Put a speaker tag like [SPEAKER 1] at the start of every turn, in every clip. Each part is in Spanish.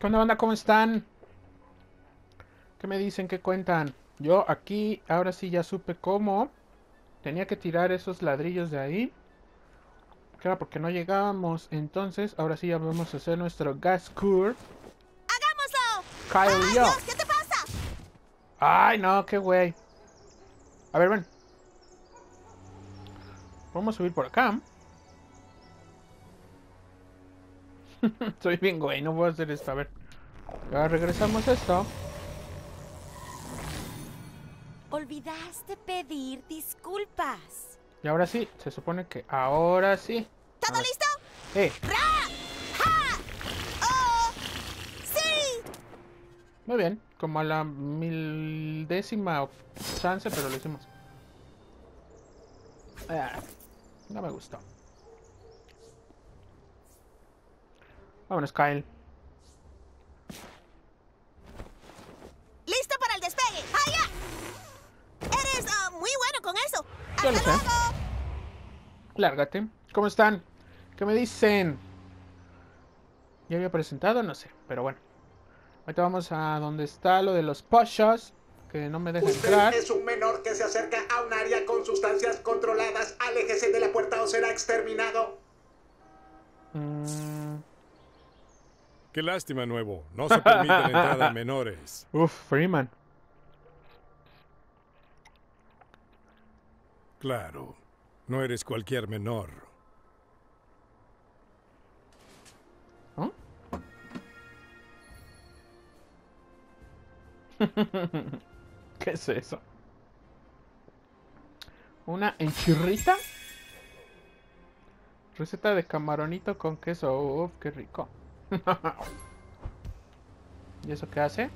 [SPEAKER 1] ¿Qué onda, banda? ¿Cómo están? ¿Qué me dicen? ¿Qué cuentan? Yo aquí, ahora sí ya supe cómo. Tenía que tirar esos ladrillos de ahí. Claro, porque no llegábamos. Entonces, ahora sí ya vamos a hacer nuestro gas core.
[SPEAKER 2] ¡Hagámoslo!
[SPEAKER 1] Kyle y yo.
[SPEAKER 2] Dios, ¿qué te pasa?
[SPEAKER 1] Ay, no, qué güey. A ver, ven. Vamos a subir por acá. Soy bien güey, no puedo hacer esto. A ver. Ya regresamos a esto.
[SPEAKER 2] Olvidaste pedir disculpas.
[SPEAKER 1] Y ahora sí, se supone que ahora sí.
[SPEAKER 2] ¿Todo listo?
[SPEAKER 1] Eh,
[SPEAKER 2] ¡Ra! ¡Ja! ¡Oh! ¡Sí!
[SPEAKER 1] muy bien. Como a la mildécima chance, pero lo hicimos. Ah, no me gustó. Vámonos, Kyle.
[SPEAKER 2] ¡Listo para el despegue! ¡Allá! Eres ah, muy bueno con eso.
[SPEAKER 1] Ya lo
[SPEAKER 2] ¡Hasta
[SPEAKER 1] sé.
[SPEAKER 2] luego!
[SPEAKER 1] Lárgate. ¿Cómo están? ¿Qué me dicen? ¿Ya había presentado? No sé, pero bueno. Ahorita vamos a donde está lo de los poshos. Que no me deja entrar.
[SPEAKER 3] Usted es un menor que se acerca a un área con sustancias controladas. Aléjese de la puerta o será exterminado.
[SPEAKER 4] Qué lástima, nuevo. No se permite la entrada a menores.
[SPEAKER 1] uf, Freeman.
[SPEAKER 4] Claro, no eres cualquier menor.
[SPEAKER 1] ¿No? ¿Qué es eso? ¿Una enchirrita? Receta de camaronito con queso. Uf, qué rico. ¿Y eso qué hace?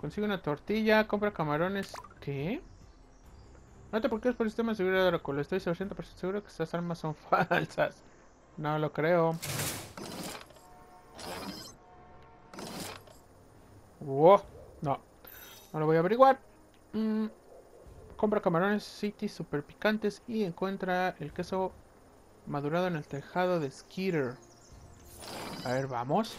[SPEAKER 1] Consigue una tortilla, compra camarones. ¿Qué? No te preocupes por el sistema de seguridad de Oracle. Estoy 60% seguro que estas armas son falsas. No lo creo. Wow. No. No lo voy a averiguar. Mm, Compra camarones City super picantes y encuentra el queso madurado en el tejado de Skeeter. A ver, vamos.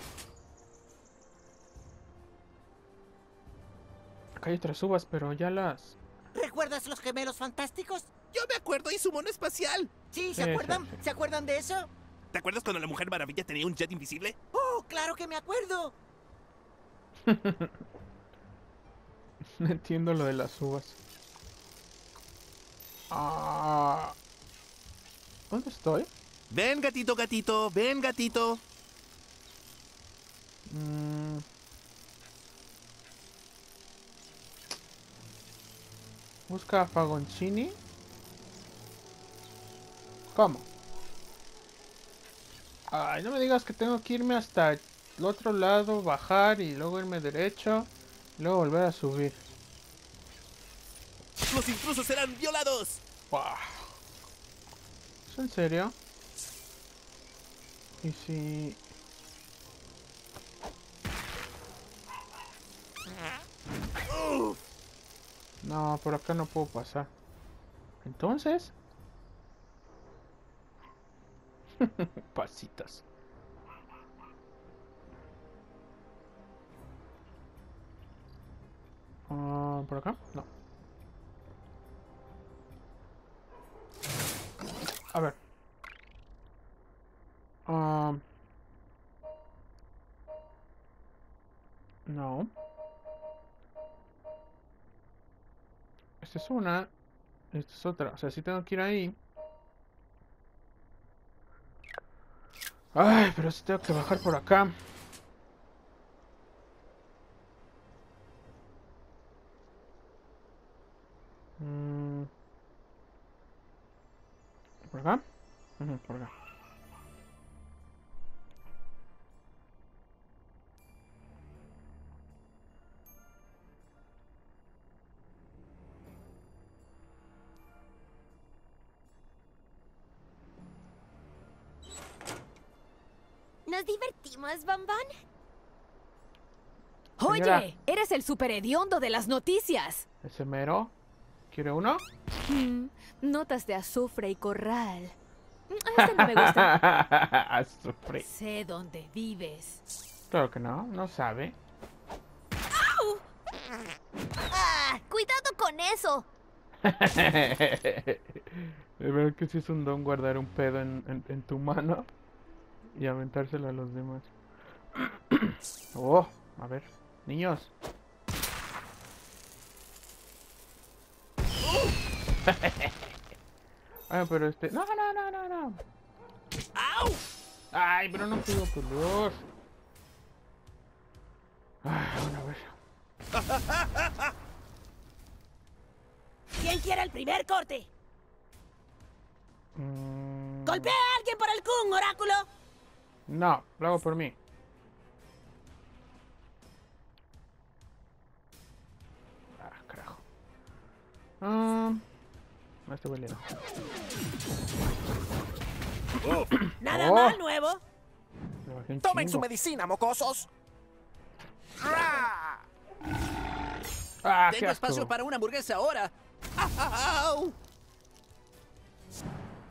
[SPEAKER 1] Acá hay otras uvas, pero ya las...
[SPEAKER 5] ¿Recuerdas los gemelos fantásticos?
[SPEAKER 6] Yo me acuerdo y su mono espacial.
[SPEAKER 5] Sí,
[SPEAKER 1] Sí,
[SPEAKER 5] ¿se acuerdan?
[SPEAKER 1] sí, sí.
[SPEAKER 5] ¿Se acuerdan de eso?
[SPEAKER 6] ¿Te acuerdas cuando la Mujer Maravilla tenía un jet invisible?
[SPEAKER 5] Oh, claro que me acuerdo.
[SPEAKER 1] No entiendo lo de las uvas. Ah... ¿Dónde estoy?
[SPEAKER 6] Ven, gatito, gatito, ven, gatito.
[SPEAKER 1] Mm. Busca a Fagoncini. ¿Cómo? Ay, no me digas que tengo que irme hasta el otro lado, bajar y luego irme derecho. Y luego volver a subir.
[SPEAKER 6] Los intrusos serán violados.
[SPEAKER 1] Buah. ¿Es en serio? Y si... No, por acá no puedo pasar. Entonces... Pasitas. Ah, ¿Por acá? No. A ver. Um, no. Es una. Esta es otra. O sea, sí tengo que ir ahí. Ay, pero sí tengo que bajar por acá. Mm. ¿Por acá? Por acá.
[SPEAKER 2] ¿Nos divertimos, bombón?
[SPEAKER 1] Señora.
[SPEAKER 7] Oye, eres el super hediondo de las noticias.
[SPEAKER 1] Ese mero. ¿Quiere uno?
[SPEAKER 7] Mm, notas de azufre y corral. Mm, Ese no me gusta.
[SPEAKER 1] Azufre.
[SPEAKER 7] sé dónde vives.
[SPEAKER 1] Claro que no, no sabe.
[SPEAKER 8] Ah, cuidado con eso.
[SPEAKER 1] De verdad que sí es un don guardar un pedo en, en- en tu mano y aventárselo a los demás. oh, a ver, niños. Ay, pero este. No, no, no, no, no.
[SPEAKER 6] ¡Au!
[SPEAKER 1] Ay, pero no puedo pelear. Ay, bueno, a ver.
[SPEAKER 8] ¿Quién quiere el primer corte?
[SPEAKER 1] Mm,
[SPEAKER 8] Golpea a alguien por el Kun, oráculo.
[SPEAKER 1] No, lo hago por mí. Ah, carajo. Ah, no, este huele no.
[SPEAKER 8] Nada
[SPEAKER 1] Oh.
[SPEAKER 8] mal, nuevo.
[SPEAKER 5] Tomen su medicina, mocosos.
[SPEAKER 1] Ah, qué
[SPEAKER 9] Tengo espacio para una hamburguesa ahora.
[SPEAKER 6] ¡Au!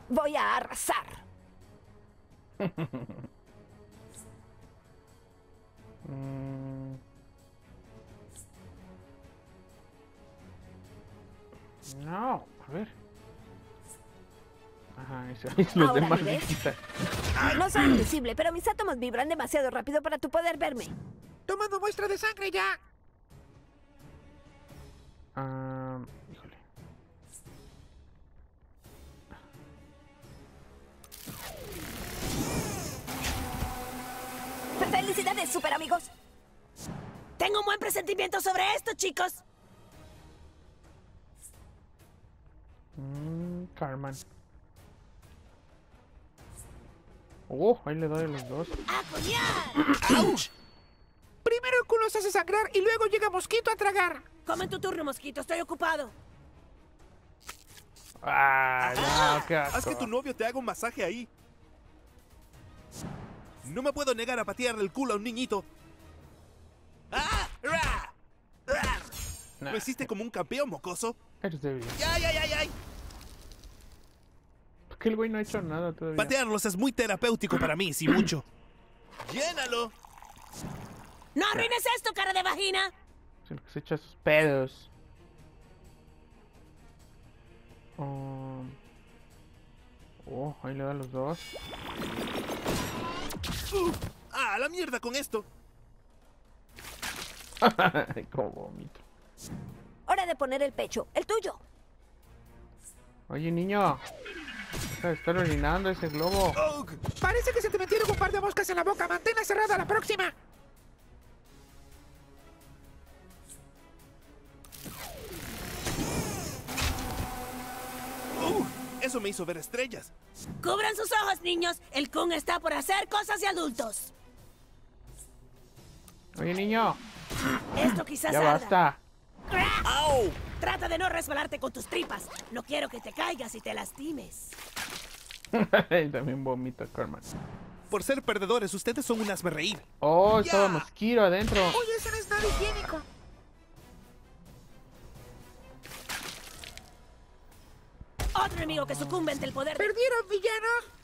[SPEAKER 8] Voy a arrasar.
[SPEAKER 1] Mm. No, a ver. Ajá, eso. Los
[SPEAKER 8] Ahora
[SPEAKER 1] demás
[SPEAKER 8] me ves.
[SPEAKER 1] quitan.
[SPEAKER 8] No soy invisible, pero mis átomos vibran demasiado rápido para tu poder verme.
[SPEAKER 5] Tomando muestra de sangre ya.
[SPEAKER 1] Ah,
[SPEAKER 8] ¡Felicidades, super amigos! Tengo un buen presentimiento sobre esto, chicos.
[SPEAKER 1] Mm, Carmen. Oh, ahí le doy a los dos.
[SPEAKER 6] ¡Auch!
[SPEAKER 5] Primero el culo se hace sangrar y luego llega mosquito a tragar.
[SPEAKER 8] Come tu turno, mosquito. Estoy ocupado.
[SPEAKER 1] Ay, no, qué
[SPEAKER 6] Haz
[SPEAKER 1] asco.
[SPEAKER 6] que tu novio te haga un masaje ahí. No me puedo negar a patearle el culo a un niñito. ¡Ah! ¡Ra! ¡Ra!
[SPEAKER 1] Nah,
[SPEAKER 6] ¿Lo hiciste como un campeón, mocoso?
[SPEAKER 1] Eres débil.
[SPEAKER 6] ¡Ay, ay, ay, ay!
[SPEAKER 1] Porque el güey no ha hecho nada todavía.
[SPEAKER 6] Patearlos es muy terapéutico para mí, si mucho. ¡Llénalo!
[SPEAKER 8] ¡No arruines esto, cara de vagina!
[SPEAKER 1] El que se echa sus pedos. Um, Oh, ahí le da los dos.
[SPEAKER 6] ¡Ah, a la mierda con esto!
[SPEAKER 1] Como vomito.
[SPEAKER 8] Hora de poner el pecho. El tuyo.
[SPEAKER 1] Oye, niño. Estar orinando ese globo.
[SPEAKER 5] Parece que se te metieron un par de moscas en la boca. Manténla cerrada la próxima.
[SPEAKER 6] Eso me hizo ver estrellas.
[SPEAKER 8] Cubran sus ojos, niños. El Kun está por hacer cosas de adultos.
[SPEAKER 1] Oye, niño.
[SPEAKER 8] Esto quizás
[SPEAKER 1] Ya
[SPEAKER 8] arda.
[SPEAKER 1] basta.
[SPEAKER 6] ¡Au!
[SPEAKER 8] Trata de no resbalarte con tus tripas. No quiero que te caigas y te lastimes.
[SPEAKER 1] También vomita, Carmen.
[SPEAKER 6] Por ser perdedores, ustedes son un hazme reír.
[SPEAKER 1] Oh, estaba mosquito adentro.
[SPEAKER 5] Oye, eso no es nada higiénico.
[SPEAKER 8] Otro enemigo que sucumbe ante el poder de...
[SPEAKER 5] ¿Perdieron, villanos?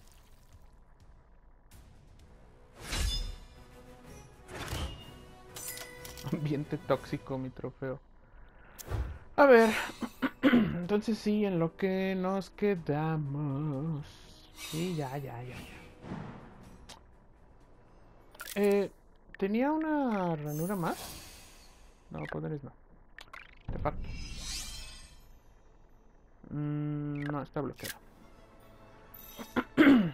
[SPEAKER 1] Ambiente tóxico, mi trofeo. A ver. Entonces sí, en lo que nos quedamos. Sí, ya, ya, ya, ya. Eh, ¿tenía una ranura más? No, poderes no. Artefacto. Mm, no, está bloqueado.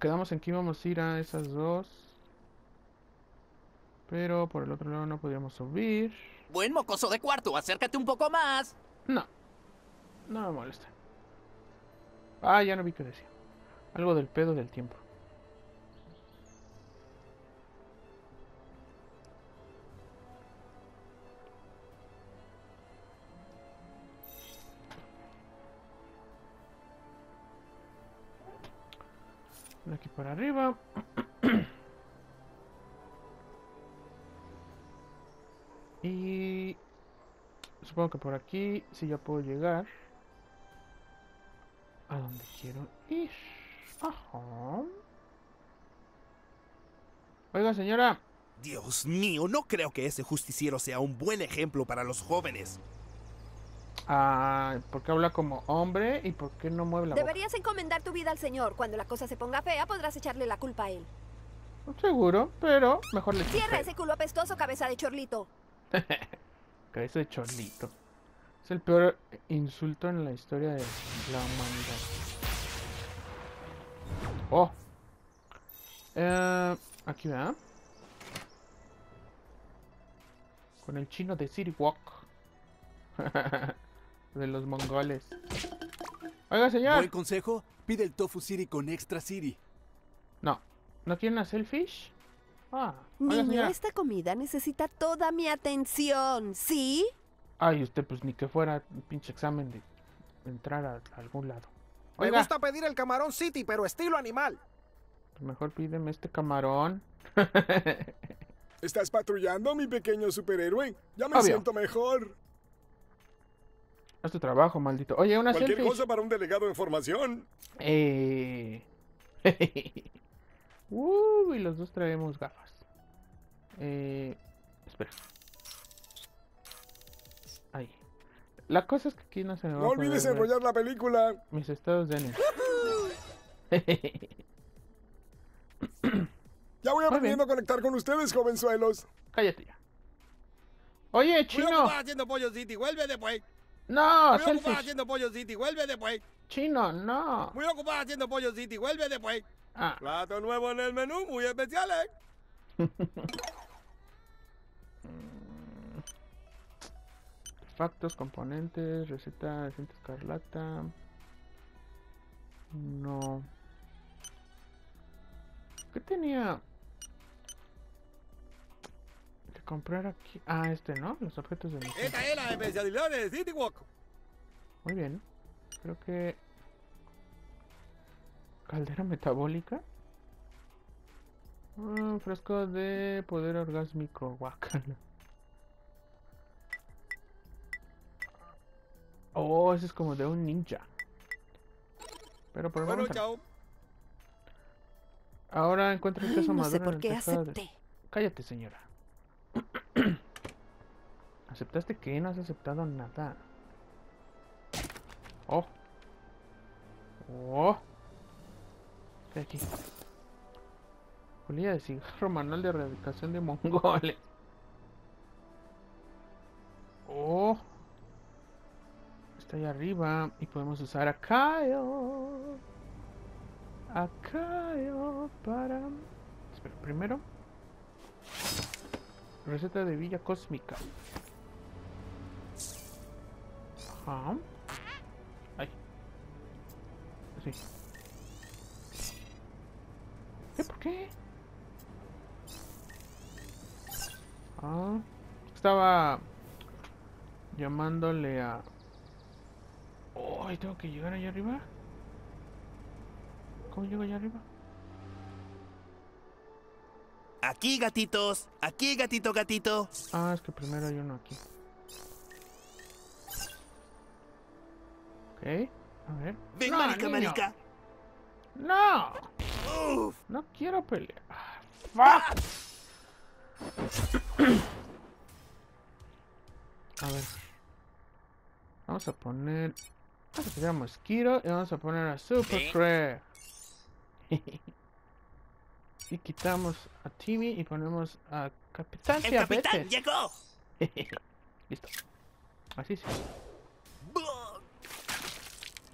[SPEAKER 1] Quedamos en que íbamos a ir a esas dos. Pero por el otro lado no podíamos subir.
[SPEAKER 9] Buen mocoso de cuarto, acércate un poco más.
[SPEAKER 1] No. No me molesta. Ah, ya no vi qué decía. Algo del pedo del tiempo. Aquí por arriba. Y supongo que por aquí sí ya puedo llegar a donde quiero ir. Ajá. Oiga, señora.
[SPEAKER 10] Dios mío, no creo que ese justiciero sea un buen ejemplo para los jóvenes.
[SPEAKER 1] Ah, ¿por qué habla como hombre y por qué no mueve la boca?
[SPEAKER 11] Deberías encomendar tu vida al Señor. Cuando la cosa se ponga fea, podrás echarle la culpa a él.
[SPEAKER 1] Seguro, pero mejor le
[SPEAKER 11] Cierra ese culo apestoso, cabeza de chorlito.
[SPEAKER 1] Cabeza de chorlito. Es el peor insulto en la historia de la humanidad. Oh. Eh, aquí va. Con el chino de City Walk. de los mongoles. Oiga, señor.
[SPEAKER 10] Buen consejo, pide el tofu city con extra city.
[SPEAKER 1] No. ¿No quieren hacer selfish? Ah. Oiga,
[SPEAKER 11] Niño,
[SPEAKER 1] señora.
[SPEAKER 11] esta comida necesita toda mi atención, ¿sí?
[SPEAKER 1] Ay, usted pues ni que fuera un pinche examen de entrar a, a algún lado.
[SPEAKER 6] Me gusta pedir el camarón City, pero estilo animal.
[SPEAKER 1] pues mejor pídeme este camarón.
[SPEAKER 4] ¿Estás patrullando, mi pequeño superhéroe? Ya me
[SPEAKER 1] Obvio.
[SPEAKER 4] siento mejor.
[SPEAKER 1] Es tu trabajo, maldito. Oye, una
[SPEAKER 4] Cualquier
[SPEAKER 1] selfie.
[SPEAKER 4] cosa para un delegado en formación.
[SPEAKER 1] Eh... Uy, los dos traemos gafas. Eh... Espera. Ahí. La cosa es que aquí no se me va
[SPEAKER 4] No
[SPEAKER 1] a
[SPEAKER 4] olvides enrollar la película.
[SPEAKER 1] mis estados de ánimo.
[SPEAKER 4] Ya voy aprendiendo a conectar con ustedes, jovenzuelos.
[SPEAKER 1] Cállate ya. Oye, chino.
[SPEAKER 10] haciendo pollo city, vuelve después.
[SPEAKER 1] No, selfish.
[SPEAKER 10] haciendo pollo city, vuelve después.
[SPEAKER 1] Chino, no.
[SPEAKER 10] Muy ocupado haciendo pollo city, vuelve después.
[SPEAKER 1] Ah,
[SPEAKER 10] Plato nuevo en el menú, muy especial, ¿eh?
[SPEAKER 1] Factos, componentes, receta de cinta escarlata. No. ¿Qué tenía? Comprar aquí. Ah, este, ¿no? Los objetos de misión.
[SPEAKER 10] Esta es la especialidad de City Walk.
[SPEAKER 1] Muy bien. Creo que. Caldera metabólica. Ah, frasco de poder orgásmico. Guacala. Oh, ese es como de un ninja. Pero por
[SPEAKER 10] Bueno, chao.
[SPEAKER 1] Ahora encuentro el queso
[SPEAKER 11] no sé
[SPEAKER 1] maduro
[SPEAKER 11] por qué acepté.
[SPEAKER 1] Cállate, señora. ¿Aceptaste qué? No has aceptado nada. Oh. Oh. Estoy aquí. Colilla de cigarro, manual de erradicación de mongoles. Oh. Está ahí arriba. Y podemos usar a Kyle. A Kyle para... Espera, primero. Receta de Villa Cósmica. Ajá. Ay. Sí. ¿Qué? ¿Por qué? Ah. Estaba llamándole a... Oh, tengo que llegar allá arriba. ¿Cómo llego allá arriba?
[SPEAKER 10] Aquí, gatitos. Aquí, gatito, gatito.
[SPEAKER 1] Ah, es que primero hay uno aquí. Ok, a ver.
[SPEAKER 10] Ven,
[SPEAKER 1] No,
[SPEAKER 10] marica,
[SPEAKER 1] niño.
[SPEAKER 10] marica.
[SPEAKER 1] ¡No!
[SPEAKER 10] Uf.
[SPEAKER 1] No quiero pelear. Ah, ¡Fuck! A ver. Vamos a poner. Vamos a poner a Mosquito y vamos a poner a Super Craig. y quitamos a Timmy y ponemos a Capitán
[SPEAKER 10] El capitán llegó.
[SPEAKER 1] Listo. Así sí.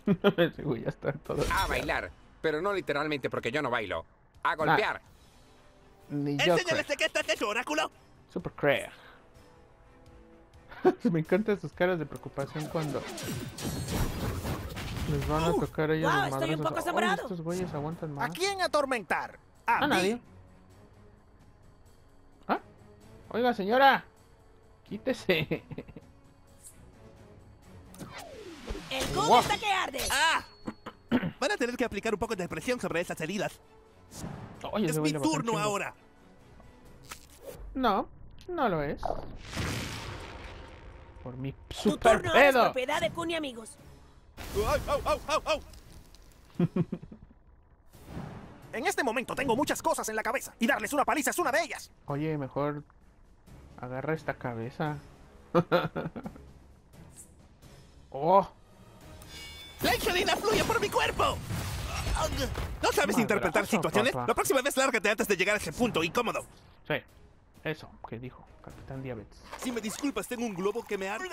[SPEAKER 1] Ya está todo.
[SPEAKER 12] A bailar, pero no literalmente porque yo no bailo. A golpear.
[SPEAKER 1] Ni yo.
[SPEAKER 10] Enséñale
[SPEAKER 1] Craig.
[SPEAKER 10] este que estás hecho, oráculo.
[SPEAKER 1] Super Craig. Me encantan sus caras de preocupación cuando les van a tocar a ellos
[SPEAKER 8] wow,
[SPEAKER 1] los
[SPEAKER 8] estoy un poco asombrado.
[SPEAKER 1] estos güeyes aguantan más.
[SPEAKER 6] ¿A quién atormentar? A,
[SPEAKER 1] A nadie. ¿Ah? Oiga, señora. Quítese.
[SPEAKER 8] El cubo
[SPEAKER 1] Wow.
[SPEAKER 8] está que arde.
[SPEAKER 10] ¡Ah! Van a tener que aplicar un poco de presión sobre esas heridas.
[SPEAKER 1] Oye,
[SPEAKER 10] es mi turno ahora.
[SPEAKER 1] No, no lo es. Por mi
[SPEAKER 8] Tu
[SPEAKER 1] super
[SPEAKER 8] turno ahora es
[SPEAKER 1] pedo.
[SPEAKER 8] propiedad de Kun y amigos.
[SPEAKER 10] ¡Au, au, au, au, au!
[SPEAKER 6] En este momento tengo muchas cosas en la cabeza y darles una paliza es una de ellas.
[SPEAKER 1] Oye, mejor agarra esta cabeza. oh,
[SPEAKER 6] ¡La insulina fluye por mi cuerpo! ¿No sabes interpretar situaciones? La próxima vez lárgate antes de llegar a ese punto incómodo.
[SPEAKER 1] sí. Eso, que dijo Capitán Diabetes.
[SPEAKER 6] Si me disculpas, tengo un globo que me arde.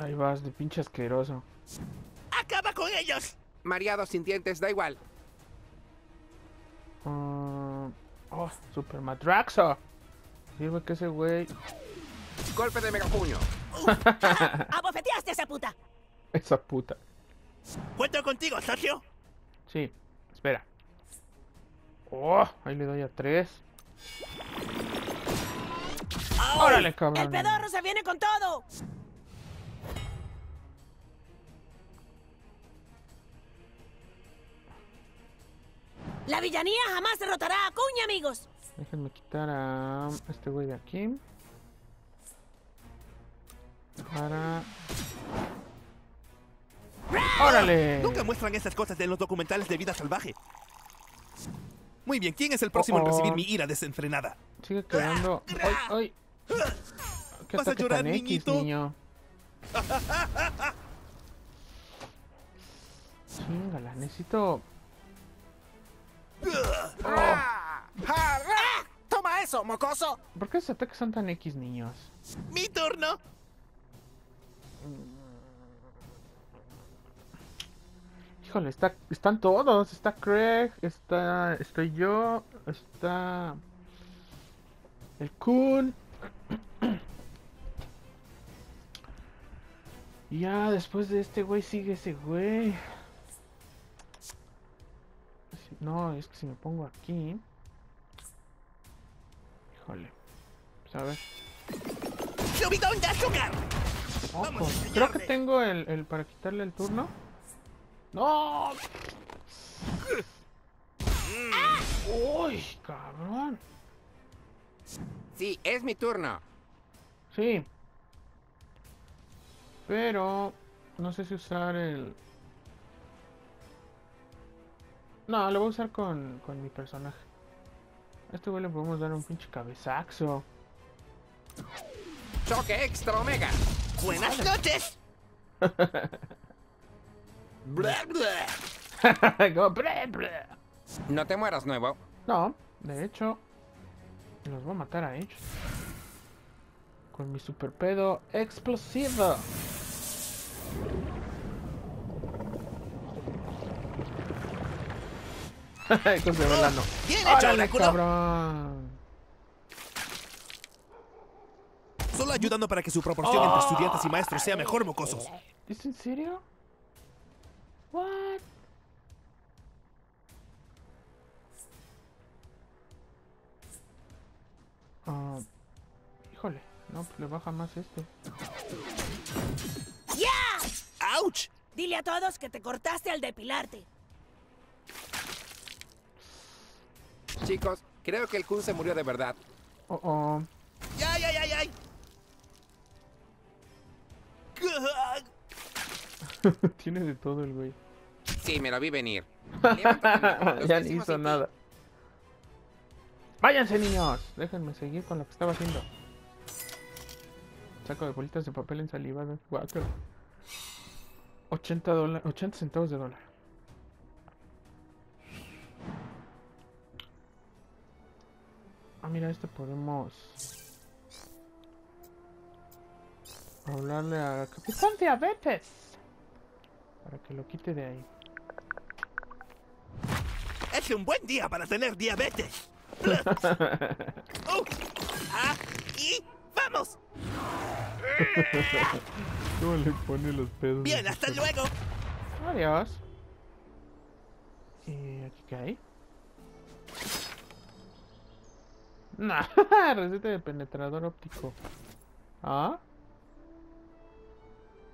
[SPEAKER 1] Ahí vas, de pinche asqueroso.
[SPEAKER 6] ¡Acaba con ellos!
[SPEAKER 12] Mareado sin dientes, da igual.
[SPEAKER 1] Ah, oh, Super Madraxo. Sirve que ese güey.
[SPEAKER 12] Golpe de megapuño.
[SPEAKER 8] ¡Abofeteaste a esa puta!
[SPEAKER 1] Esa puta.
[SPEAKER 6] ¿Cuento contigo, socio?
[SPEAKER 1] Sí, espera. Oh, ahí le doy a tres. ¡Órale, cabrón!
[SPEAKER 8] ¡El pedorro se viene con todo! La villanía jamás derrotará a Cuña, amigos.
[SPEAKER 1] Déjenme quitar a este güey de aquí. Para. ¡Órale!
[SPEAKER 6] Nunca muestran esas cosas en los documentales de vida salvaje. Muy bien, ¿quién es el próximo en
[SPEAKER 1] Oh, oh.
[SPEAKER 6] recibir mi ira desenfrenada?
[SPEAKER 1] Sigue quedando. ¡Ay, ay! ¿Qué
[SPEAKER 6] ¿Vas a llorar,
[SPEAKER 1] tan X,
[SPEAKER 6] niñito?
[SPEAKER 1] niño? Chingala, necesito.
[SPEAKER 5] ¡Toma eso, mocoso!
[SPEAKER 1] ¿Por qué esos ataques son tan X, niños?
[SPEAKER 6] ¡Mi turno!
[SPEAKER 1] Híjole, está, están todos. Está Craig, está. Estoy yo, está. El Kun. Ya después de este güey sigue ese güey. No, es que si me pongo aquí. Híjole. Pues a ver. Ojo. Creo que tengo el, el para quitarle el turno. ¡No! ¡Uy, cabrón!
[SPEAKER 12] Sí, es mi turno.
[SPEAKER 1] Sí. Pero no sé si usar el. No, lo voy a usar con, con mi personaje. A este güey le podemos dar un pinche cabezazo.
[SPEAKER 12] Choque extra omega.
[SPEAKER 6] ¡Buenas noches!
[SPEAKER 12] No te mueras, nuevo.
[SPEAKER 1] No, de hecho, los voy a matar a ellos. Con mi super pedo explosivo. Con de
[SPEAKER 6] hecho,
[SPEAKER 1] ¡Órale, cabrón!
[SPEAKER 6] Solo ayudando para que su proporción entre estudiantes y maestros sea mejor, mocosos.
[SPEAKER 1] ¿Es en serio? What? Ah, híjole, no, pues le baja más este.
[SPEAKER 8] ¡Ya!
[SPEAKER 6] ¡Auch!
[SPEAKER 8] Dile a todos que te cortaste al depilarte.
[SPEAKER 12] Chicos, creo que el Kun se murió de verdad.
[SPEAKER 1] Oh, oh.
[SPEAKER 6] ¡Ay, ay, ay, ay!
[SPEAKER 1] Tiene de todo el güey.
[SPEAKER 12] Sí, me lo vi venir.
[SPEAKER 1] Ya ni
[SPEAKER 12] hicimos
[SPEAKER 1] hizo
[SPEAKER 12] ti.
[SPEAKER 1] nada. Váyanse niños, déjenme seguir con lo que estaba haciendo. Saco de bolitas de papel ensalivadas. Guácala. 80 dólares, 80 centavos de dólar. Ah, mira, este podemos hablarle a Capitán Diabetes para que lo quite de ahí.
[SPEAKER 6] Es un buen día para tener diabetes. ¡Ah! ¡Y vamos!
[SPEAKER 1] ¿Cómo le pone los pedos?
[SPEAKER 6] Bien, hasta luego.
[SPEAKER 1] Adiós. ¿Y aquí qué hay? Nah, receta de penetrador óptico. ¿Ah?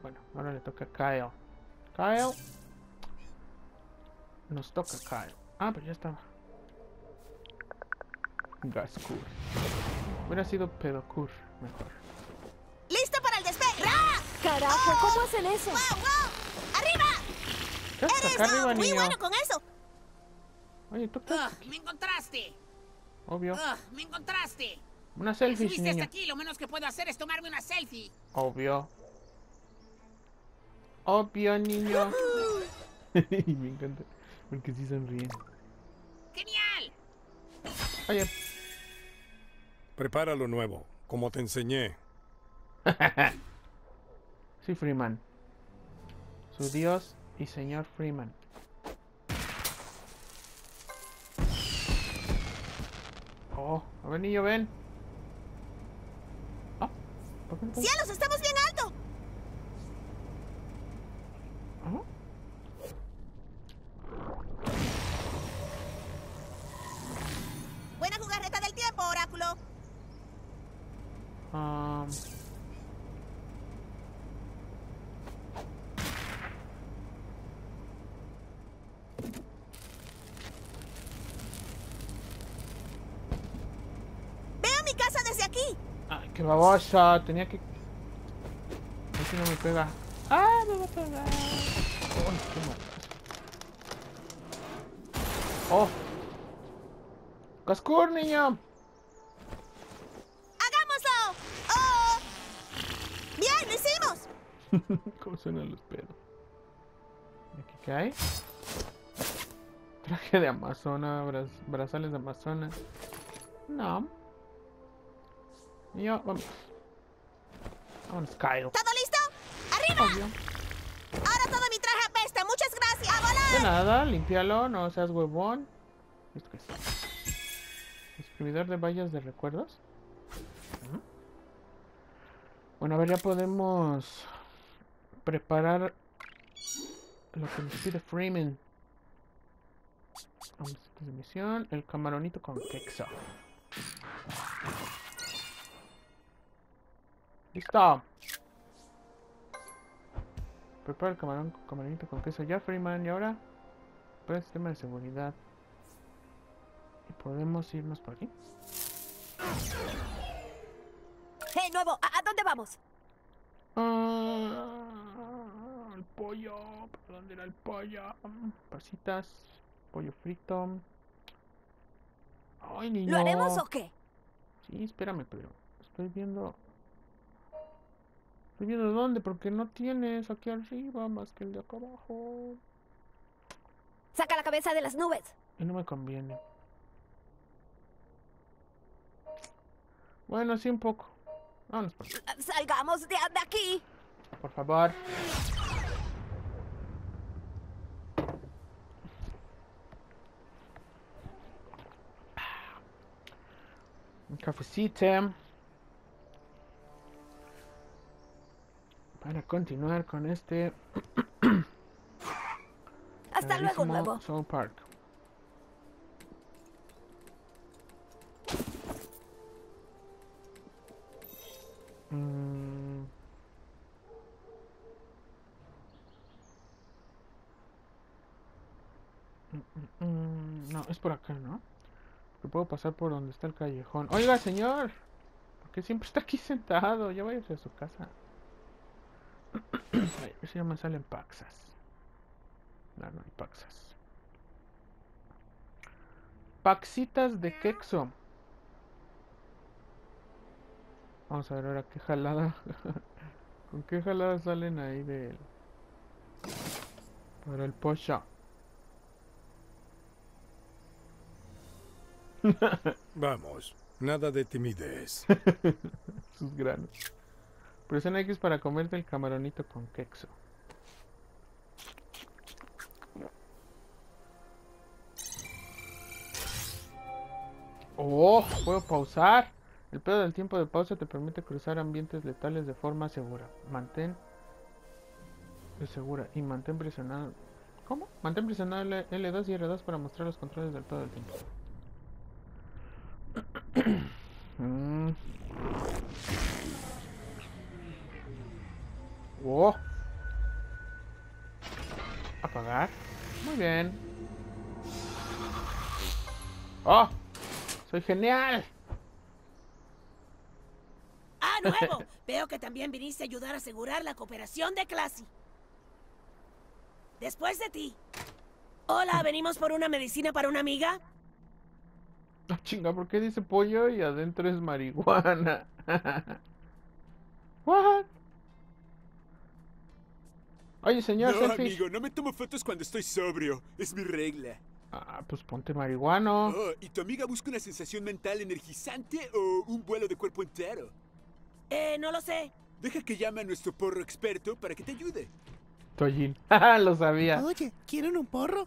[SPEAKER 1] Bueno, ahora le toca a Kyle. Kyle. Nos toca Kyle. Ah, pero ya estaba. Gascur. Hubiera sido Pedocur mejor.
[SPEAKER 8] ¡Listo para el despegue! ¡Ra!
[SPEAKER 11] Carajo, ¿cómo hacen eso?
[SPEAKER 8] ¡Wow, wow! ¡Arriba!
[SPEAKER 1] ¿Qué haces
[SPEAKER 8] ¡Eres
[SPEAKER 1] arriba,
[SPEAKER 8] ah, muy
[SPEAKER 1] niño?
[SPEAKER 8] bueno con eso!
[SPEAKER 1] Oye, ¿tú qué?
[SPEAKER 13] Ugh, ¡Me encontraste!
[SPEAKER 1] Obvio.
[SPEAKER 13] Ugh, ¡Me encontraste!
[SPEAKER 1] Una selfie,
[SPEAKER 13] Subiste hasta aquí, lo menos que puedo hacer es tomarme una selfie.
[SPEAKER 1] Obvio. Obvio, niño. Me encanta. Porque sí sonríen.
[SPEAKER 13] ¡Genial!
[SPEAKER 1] Oye,
[SPEAKER 4] Prepara lo nuevo, como te enseñé.
[SPEAKER 1] sí, Freeman. Su dios y señor Freeman. Oh, a ver, niño, ven. Ah, ¿por qué no puedo?
[SPEAKER 8] ¡Cielos, estamos bien
[SPEAKER 1] Um,
[SPEAKER 8] Veo mi casa desde aquí.
[SPEAKER 1] ay, qué babosa. Tenía que. A ver si no me pega. ¡Ah, me va a pegar! ¡Ay, qué mal! ¡Oh! ¡Cascur, niño!
[SPEAKER 8] Hicimos!
[SPEAKER 1] ¿Cómo suenan los pedos? ¿Aquí qué hay? Traje de Amazona, braz- brazales de Amazona. No. Y yo, vamos. Vamos, Kyle.
[SPEAKER 8] ¿Todo listo? ¡Arriba!
[SPEAKER 1] Obvio.
[SPEAKER 8] Ahora todo mi traje apesta. Muchas gracias. ¡A volar!
[SPEAKER 1] De nada, limpialo, no seas huevón. ¿Esto qué es? Escribidor de vallas de recuerdos. Bueno, a ver, ya podemos preparar lo que nos pide Freeman. Vamos a de misión, el camaronito con queso. Listo. Prepara el camarón con camaronito con queso ya, Freeman. Y ahora, para el sistema de seguridad. Y podemos irnos por aquí.
[SPEAKER 11] ¡Hey, nuevo! ¿A, a dónde vamos?
[SPEAKER 1] El pollo. ¿Por dónde era el pollo? Pasitas. Pollo frito. Ay, niño.
[SPEAKER 11] ¿Lo haremos o qué?
[SPEAKER 1] Sí, espérame, pero estoy viendo. Estoy viendo dónde, porque no tienes aquí arriba más que el de acá abajo.
[SPEAKER 11] Saca la cabeza de las nubes.
[SPEAKER 1] Y no me conviene. Bueno, sí, un poco. Vámonos, por,
[SPEAKER 11] Salgamos de, de aquí.
[SPEAKER 1] por favor. Un cafecito. Para continuar con este.
[SPEAKER 11] Hasta luego, nuevo.
[SPEAKER 1] Soul Park. Puedo pasar por donde está el callejón. Oiga, señor. ¿Por qué siempre está aquí sentado? Ya váyase a su casa. Ay, si ya me salen paxas. No, no hay paxas. Paxitas de quexo. Vamos a ver ahora qué jalada. ¿Con qué jalada salen ahí del. Para el pollo?
[SPEAKER 4] Vamos, nada de timidez.
[SPEAKER 1] Sus granos. Presiona X para comerte el camaronito con quexo. Oh, puedo pausar. El pedo del tiempo de pausa te permite cruzar ambientes letales de forma segura. Mantén segura y mantén presionado. ¿Cómo? Mantén presionado L- L2 y R2 para mostrar los controles del pedo del tiempo. Mm. Oh. Apagar. Muy bien. ¡Oh! ¡Soy genial!
[SPEAKER 8] ¡Ah, nuevo! Veo que también viniste a ayudar a asegurar la cooperación de clase. Después de ti. Hola, venimos por una medicina para una amiga.
[SPEAKER 1] Ah, chinga, ¿por qué dice pollo y adentro es marihuana? What? Oye, señor
[SPEAKER 14] No,
[SPEAKER 1] Selfish.
[SPEAKER 14] amigo, no me tomo fotos cuando estoy sobrio. Es mi regla.
[SPEAKER 1] Ah, pues ponte marihuano.
[SPEAKER 14] Oh, ¿y tu amiga busca una sensación mental energizante o un vuelo de cuerpo entero?
[SPEAKER 8] Eh, no lo sé.
[SPEAKER 14] Deja que llame a nuestro porro experto para que te ayude.
[SPEAKER 1] Toyin. lo sabía.
[SPEAKER 6] Oye, ¿quieren un porro?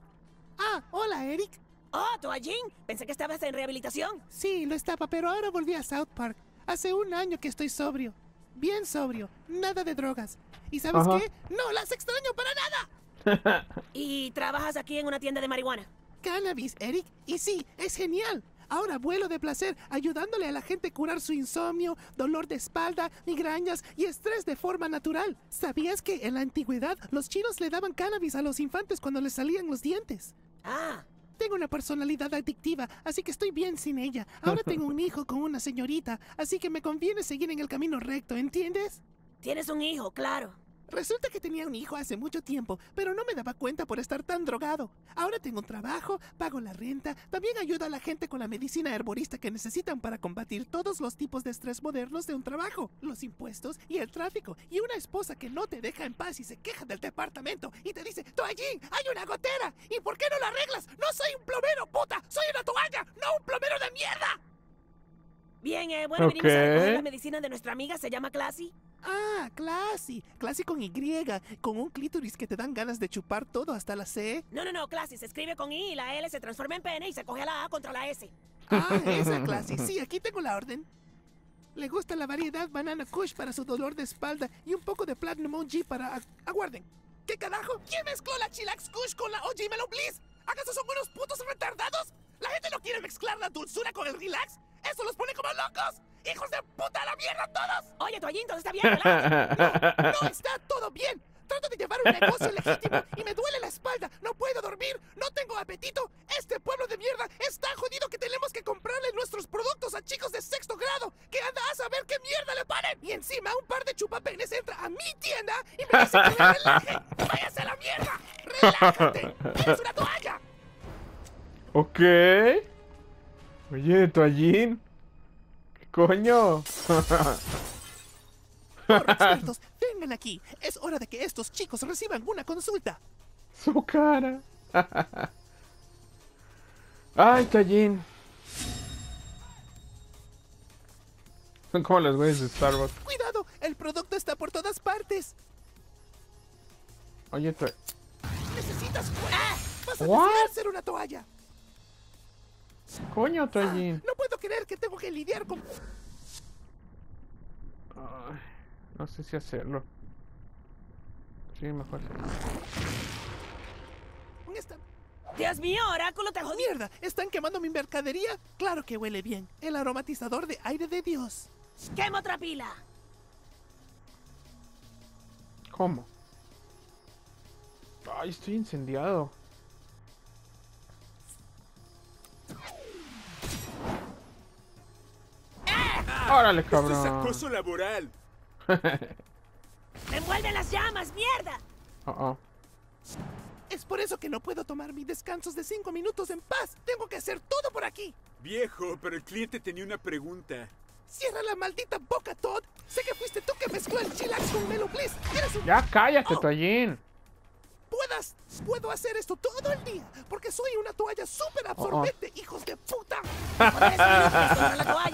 [SPEAKER 8] Oh, Toallín. Pensé que estabas en rehabilitación.
[SPEAKER 6] Sí, lo estaba, pero ahora volví a South Park. Hace un año que estoy sobrio. Bien sobrio. Nada de drogas. ¿Y sabes
[SPEAKER 1] Ajá.
[SPEAKER 6] qué? No las extraño para nada.
[SPEAKER 8] Y trabajas aquí en una tienda de marihuana.
[SPEAKER 6] Cannabis, Eric. Y sí, es genial. Ahora vuelo de placer, ayudándole a la gente a curar su insomnio, dolor de espalda, migrañas y estrés de forma natural. ¿Sabías que en la antigüedad los chinos le daban cannabis a los infantes cuando les salían los dientes?
[SPEAKER 8] Ah,
[SPEAKER 6] Tengo una personalidad adictiva, así que estoy bien sin ella. Ahora tengo un hijo con una señorita, así que me conviene seguir en el camino recto, ¿entiendes?
[SPEAKER 8] tienes un hijo, claro.
[SPEAKER 6] Resulta que tenía un hijo hace mucho tiempo, pero no me daba cuenta por estar tan drogado. Ahora tengo un trabajo, pago la renta, también ayudo a la gente con la medicina herborista que necesitan para combatir todos los tipos de estrés modernos de un trabajo, los impuestos y el tráfico, y una esposa que no te deja en paz y se queja del departamento y te dice, Toallín, hay una gotera, ¿y por qué no la arreglas? No soy un plomero, puta, soy una toalla, no un plomero de mierda.
[SPEAKER 8] Bien, eh, bueno, venimos a recoger la medicina de nuestra amiga, se llama Classy.
[SPEAKER 6] Ah, Classy. Classy con Y, con un clítoris que te dan ganas de chupar todo hasta la C.
[SPEAKER 8] No, no, no, Classy se escribe con I y la L se transforma en pene y se coge a la A contra la S.
[SPEAKER 6] Ah, esa Classy. Sí, aquí tengo la orden. Le gusta la variedad Banana Kush para su dolor de espalda y un poco de Platinum OG para... ag- Aguarden. ¿Qué carajo? ¿Quién mezcló la Chillax Kush con la OG Mellow Bliss? ¿Acaso son unos putos retardados? ¿La gente no quiere mezclar la dulzura con el relax? ¡Eso los pone como locos! ¡Hijos de puta a la mierda todos!
[SPEAKER 8] Oye, Toallín, todo está bien.
[SPEAKER 6] No está todo bien. Trato de llevar un negocio legítimo y me duele la espalda. No puedo dormir. No tengo apetito. Este pueblo de mierda es tan jodido que tenemos que comprarle nuestros productos a chicos de sexto grado que anda a saber qué mierda le ponen. Y encima un par de chupapenes entra a mi tienda y me dice que me relaje. ¡Váyase a la mierda! ¡Relájate! ¡Eres una toalla!
[SPEAKER 1] Ok. Oye, Toallín. ¿Qué coño?
[SPEAKER 6] Expertos, vengan aquí. Es hora de que estos chicos reciban una consulta.
[SPEAKER 1] Su cara. Ay, Toallín. Son como los güeyes de Starbucks.
[SPEAKER 6] Cuidado, el producto está por todas partes.
[SPEAKER 1] Oye,
[SPEAKER 6] Necesitas cuerda. Vas a desear ser una toalla.
[SPEAKER 1] Coño, Toallín.
[SPEAKER 6] No puedo creer que tengo que lidiar con...
[SPEAKER 1] Ay, no sé si hacerlo. Sí, mejor.
[SPEAKER 6] esta...
[SPEAKER 8] Dios mío, Oráculo, te jodí.
[SPEAKER 6] ¡Mierda! ¿Están quemando mi mercadería? Claro que huele bien. El aromatizador de aire de Dios.
[SPEAKER 8] Quema otra pila.
[SPEAKER 1] ¿Cómo? Ay, estoy incendiado. Órale,
[SPEAKER 14] Esto es
[SPEAKER 1] cabrón.
[SPEAKER 14] acoso laboral.
[SPEAKER 8] ¡Me envuelven las llamas, mierda!
[SPEAKER 1] Oh, oh.
[SPEAKER 6] Es por eso que no puedo tomar mis descansos de cinco minutos en paz. Tengo que hacer todo por aquí.
[SPEAKER 14] Viejo, pero el cliente tenía una pregunta.
[SPEAKER 6] Cierra la maldita boca, Todd. Sé que fuiste tú que mezcló el chillax con Melo Bliss. Eres un...
[SPEAKER 1] Ya cállate,
[SPEAKER 6] Oh.
[SPEAKER 1] Toallín.
[SPEAKER 6] Puedas, puedo hacer esto todo el día, porque soy una toalla súper absorbente, hijos de puta.
[SPEAKER 8] Por eso la toalla.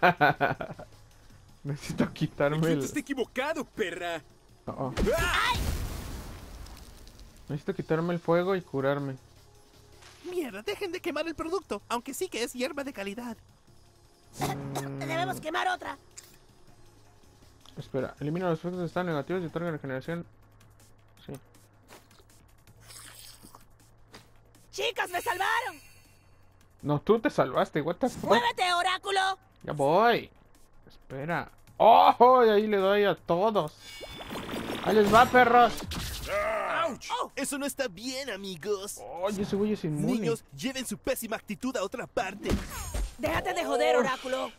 [SPEAKER 1] Necesito quitarme el.
[SPEAKER 14] está equivocado, perra.
[SPEAKER 1] Oh, oh. Necesito quitarme el fuego y curarme.
[SPEAKER 6] Mierda, dejen de quemar el producto, aunque sí que es hierba de calidad.
[SPEAKER 8] Debemos quemar otra.
[SPEAKER 1] Espera, elimina los efectos de estado negativos y otorga regeneración. Sí.
[SPEAKER 8] Chicos, me salvaron.
[SPEAKER 1] No, tú te salvaste, what the fuck.
[SPEAKER 8] ¡Muévete, Oráculo!
[SPEAKER 1] Ya voy. Espera. ¡Oh! Y ahí le doy a todos. Ahí les va, perros.
[SPEAKER 10] ¡Auch! Eso no está bien, amigos.
[SPEAKER 1] Oye, ese güey es inmune.
[SPEAKER 10] Niños, lleven su pésima actitud a otra parte.
[SPEAKER 8] Déjate de joder, Oráculo.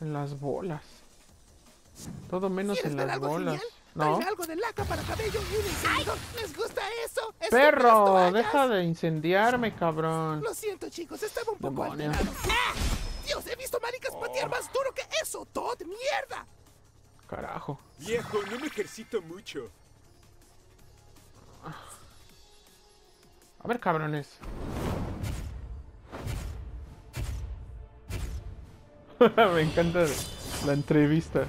[SPEAKER 1] En las bolas. Todo menos
[SPEAKER 6] ¿Quieres
[SPEAKER 1] en las bolas.
[SPEAKER 6] genial?
[SPEAKER 1] No.
[SPEAKER 6] Tráeme algo de laca para cabello y un encendedor. ¿Les gusta eso? ¡Estúpidas
[SPEAKER 1] Perro, deja de incendiarme, cabrón.
[SPEAKER 6] Lo siento, chicos, estaba un poco alterado. ¡Ah! Dios, he visto maricas patear más duro que eso, Todd. ¡Mierda!
[SPEAKER 1] Carajo.
[SPEAKER 14] Viejo, no me ejercito mucho.
[SPEAKER 1] A ver, cabrones. Me encanta la entrevista.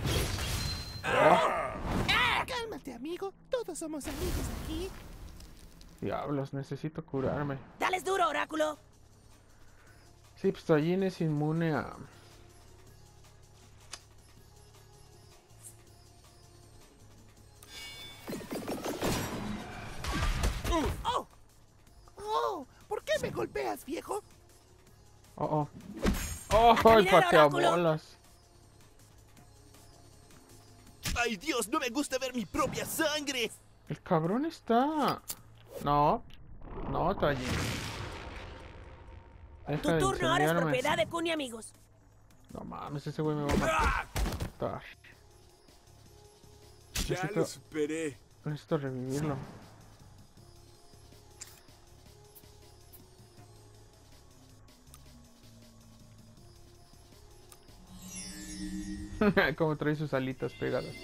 [SPEAKER 6] Cálmate, amigo. Todos somos amigos aquí.
[SPEAKER 1] Diablos, necesito curarme.
[SPEAKER 8] Dales duro, oráculo.
[SPEAKER 1] Sí, pues Toallín es inmune a...
[SPEAKER 6] ¡Oh! ¡Oh! ¿Por qué me golpeas, viejo?
[SPEAKER 1] Oh, oh. Oh, el
[SPEAKER 8] caminar,
[SPEAKER 1] patea
[SPEAKER 8] oráculo.
[SPEAKER 1] bolas.
[SPEAKER 10] ¡Ay, Dios! ¡No me gusta ver mi propia sangre!
[SPEAKER 1] El cabrón está... No. No. Deja
[SPEAKER 8] Tu
[SPEAKER 1] de
[SPEAKER 8] turno ahora es propiedad de Kun y amigos.
[SPEAKER 1] No mames, ese güey me va a matar.
[SPEAKER 14] Ya
[SPEAKER 1] Necesito-
[SPEAKER 14] lo superé.
[SPEAKER 1] Necesito revivirlo. Como trae sus alitas pegadas.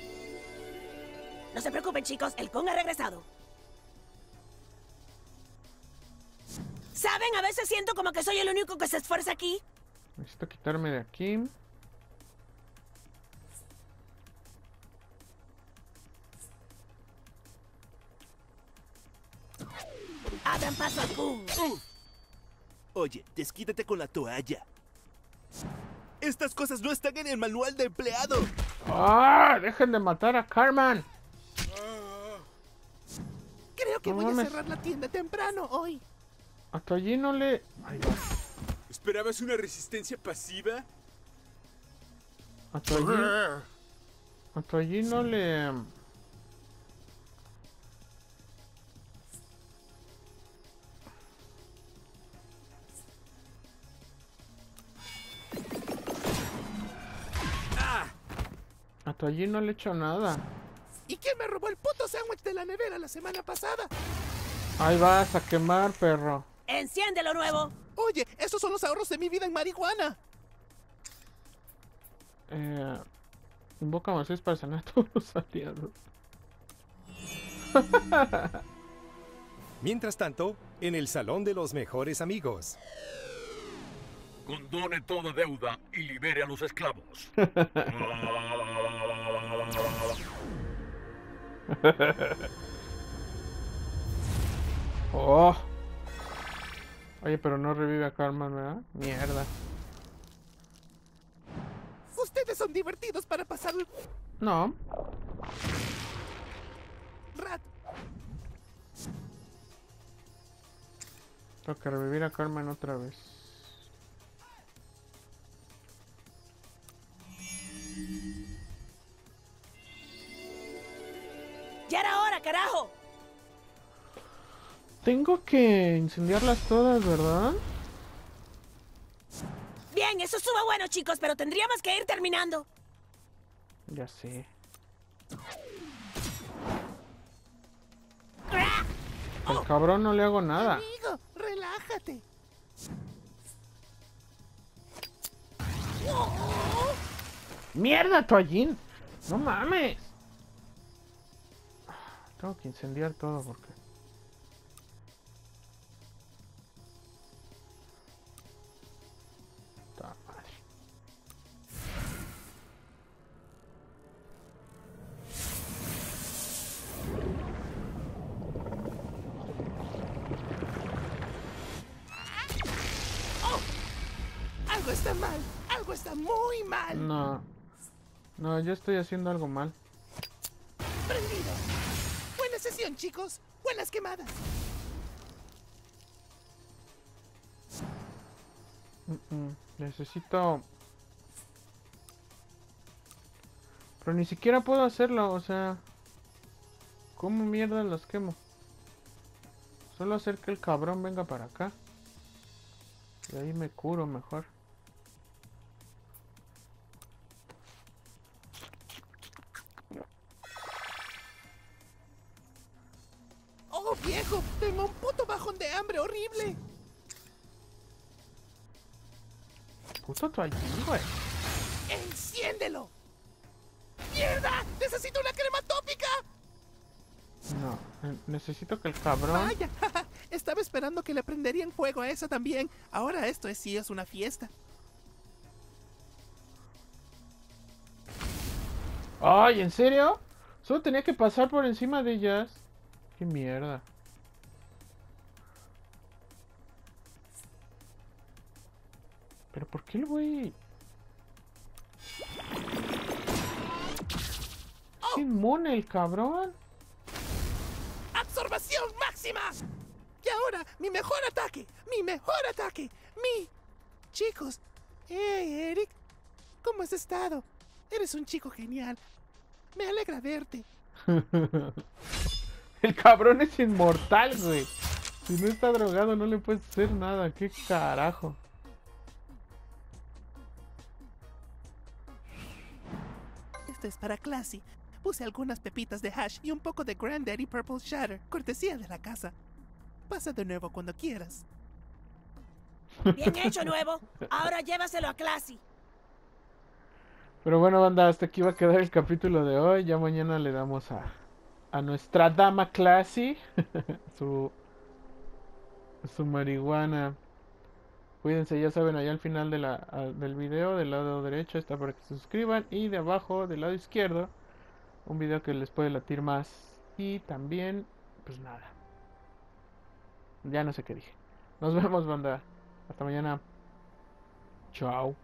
[SPEAKER 8] No se preocupen, chicos, el Kun ha regresado. ¿Saben? A veces siento como que soy el único que se esfuerza aquí.
[SPEAKER 1] Necesito quitarme de aquí.
[SPEAKER 8] Abran paso al Kun.
[SPEAKER 10] Oye, desquítate con la toalla. Estas cosas no están en el manual de empleado.
[SPEAKER 1] ¡Ah! ¡Dejen de matar a Carmen!
[SPEAKER 6] Que
[SPEAKER 1] No
[SPEAKER 6] voy
[SPEAKER 1] mames.
[SPEAKER 6] a cerrar la tienda temprano hoy.
[SPEAKER 1] Hasta allí no le... Ahí va.
[SPEAKER 14] ¿Esperabas una resistencia pasiva?
[SPEAKER 1] Hasta allí... Hasta allí no le... Hasta allí no le he hecho nada.
[SPEAKER 6] ¿Y quién me robó el puto sándwich de la nevera la semana pasada?
[SPEAKER 1] Ahí vas a quemar, perro.
[SPEAKER 8] Enciende lo nuevo.
[SPEAKER 6] Oye, esos son los ahorros de mi vida en marihuana.
[SPEAKER 1] Eh, invoca a Moisés para sanar a todos los aliados.
[SPEAKER 15] Mientras tanto, en el Salón de los Mejores Amigos.
[SPEAKER 16] Condone toda deuda y libere a los esclavos.
[SPEAKER 1] oh. Oye, pero no revive a Carmen, ¿verdad? Mierda.
[SPEAKER 6] Ustedes son divertidos para pasar el
[SPEAKER 1] No.
[SPEAKER 6] rat.
[SPEAKER 1] Tengo que revivir a Carmen otra vez.
[SPEAKER 8] Ya era hora, carajo.
[SPEAKER 1] Tengo que incendiarlas todas, ¿verdad?
[SPEAKER 8] Bien, eso estuvo bueno, chicos, pero tendríamos que ir terminando.
[SPEAKER 1] Ya sé. Al cabrón no le hago nada.
[SPEAKER 6] Amigo, relájate.
[SPEAKER 1] ¡Mierda, Toallín! ¡No mames! Tengo que incendiar todo porque... Ta madre.
[SPEAKER 6] Algo está mal. Algo está muy mal.
[SPEAKER 1] No. No, yo estoy haciendo algo mal.
[SPEAKER 6] Chicos. Buenas quemadas.
[SPEAKER 1] Necesito... Pero ni siquiera puedo hacerlo, o sea... ¿Cómo mierda las quemo? Solo hacer que el cabrón venga para acá. Y ahí me curo mejor.
[SPEAKER 6] Oh, viejo, tengo un puto bajón de hambre horrible.
[SPEAKER 1] Puto tu allí, güey.
[SPEAKER 6] ¡Enciéndelo! ¡Mierda! ¡Necesito una crema tópica!
[SPEAKER 1] No, eh, necesito que el cabrón...
[SPEAKER 6] Vaya, estaba esperando que le prenderían fuego a esa también. Ahora esto es sí es una fiesta.
[SPEAKER 1] Ay, ¿en serio? Solo tenía que pasar por encima de ellas. Qué mierda. Pero ¿por qué el güey? Es inmune el cabrón.
[SPEAKER 6] ¡Absorbación máxima! Y ahora, mi mejor ataque, mi mejor ataque, mi... Chicos, hey Eric, ¿cómo has estado? Eres un chico genial. Me alegra verte.
[SPEAKER 1] el cabrón es inmortal, güey. Si no está drogado no le puedes hacer nada. ¿Qué carajo?
[SPEAKER 6] Esto es para Classy. Puse algunas pepitas de hash y un poco de Granddaddy Purple Shatter, cortesía de la casa. Pasa de nuevo cuando quieras.
[SPEAKER 8] Bien hecho, nuevo. Ahora llévaselo a Classy.
[SPEAKER 1] Pero bueno, banda, hasta aquí va a quedar el capítulo de hoy. Ya mañana le damos a, a nuestra dama Classy su, su marihuana. Cuídense, ya saben, allá al final de la, del video, del lado derecho está para que se suscriban. Y de abajo, del lado izquierdo, un video que les puede latir más. Y también, pues nada. Ya no sé qué dije. Nos vemos, banda. Hasta mañana. Chao.